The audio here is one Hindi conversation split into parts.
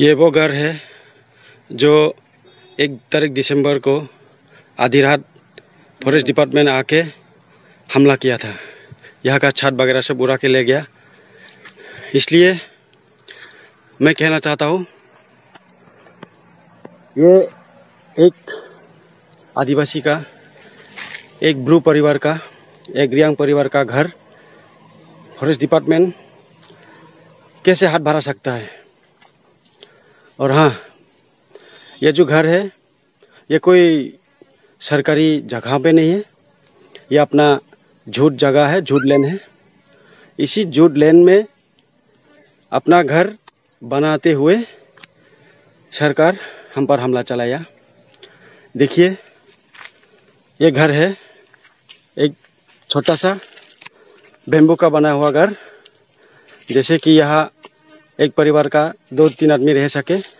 ये वो घर है जो एक तारीख दिसंबर को आधी रात फॉरेस्ट डिपार्टमेंट आके हमला किया था। यहाँ का छत वगैरह सब उड़ा के ले गया। इसलिए मैं कहना चाहता हूँ, ये एक आदिवासी का, एक ब्रू परिवार का, एक रियांग परिवार का घर फॉरेस्ट डिपार्टमेंट कैसे हाथ भरा सकता है? और हाँ ये जो घर है, ये कोई सरकारी जगह पे नहीं है। ये अपना झूठ जगह है, झूठ लेन है। इसी झूठ लेन में अपना घर बनाते हुए सरकार हम पर हमला चलाया। देखिए, ये घर है, एक छोटा सा बेम्बू का बना हुआ घर। जैसे कि यहाँ एक परिवार का दो तीन आदमी रह सके।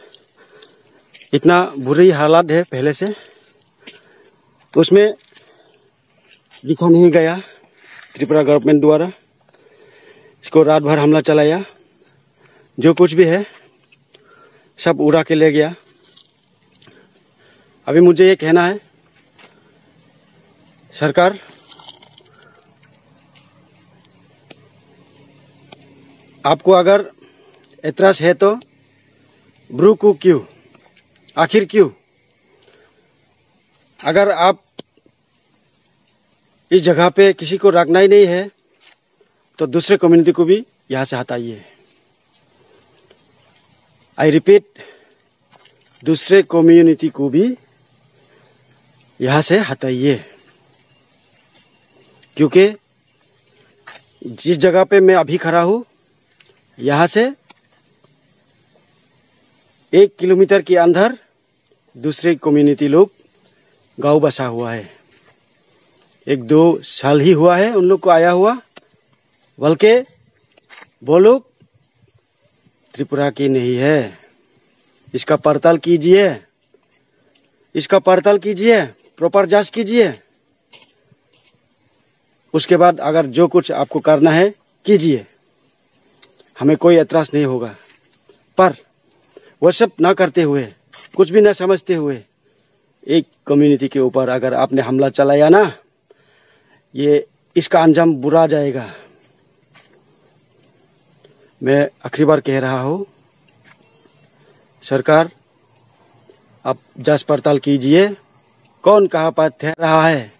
इतना बुरी हालात है पहले से। उसमें लिखा नहीं गया त्रिपुरा गवर्नमेंट द्वारा। इसको रात भर हमला चलाया। जो कुछ भी है, सब उड़ा के ले गया। अभी मुझे ये कहना है, सरकार, आपको अगर एतराज़ है तो ब्रू को क्यों? आखिर क्यों? अगर आप इस जगह पे किसी को रखना ही नहीं है तो दूसरे कम्युनिटी को भी यहाँ से हटाइए। आई रिपीट दूसरे कम्युनिटी को भी यहाँ से हटाइए। क्योंकि जिस जगह पे मैं अभी खड़ा हूँ, यहाँ से एक किलोमीटर के अंदर दूसरे कम्युनिटी लोग गाँव बसा हुआ है। एक दो साल ही हुआ है उन लोग को आया हुआ। बल्कि वो लोग त्रिपुरा की नहीं है। इसका पड़ताल कीजिए। इसका पड़ताल कीजिए। प्रॉपर जाँच कीजिए। उसके बाद अगर जो कुछ आपको करना है, कीजिए। हमें कोई एतराज़ नहीं होगा। पर वह सब ना करते हुए, कुछ भी ना समझते हुए, एक कम्युनिटी के ऊपर अगर आपने हमला चलाया ना, ये इसका अंजाम बुरा जाएगा। मैं आखिरी बार कह रहा हूँ, सरकार, आप जाँच पड़ताल कीजिए, कौन कहाँ पर ठहर रहा है,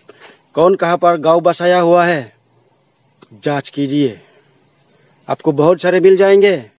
कौन कहाँ पर गाँव बसाया हुआ है, जाँच कीजिए। आपको बहुत सारे मिल जाएँगे।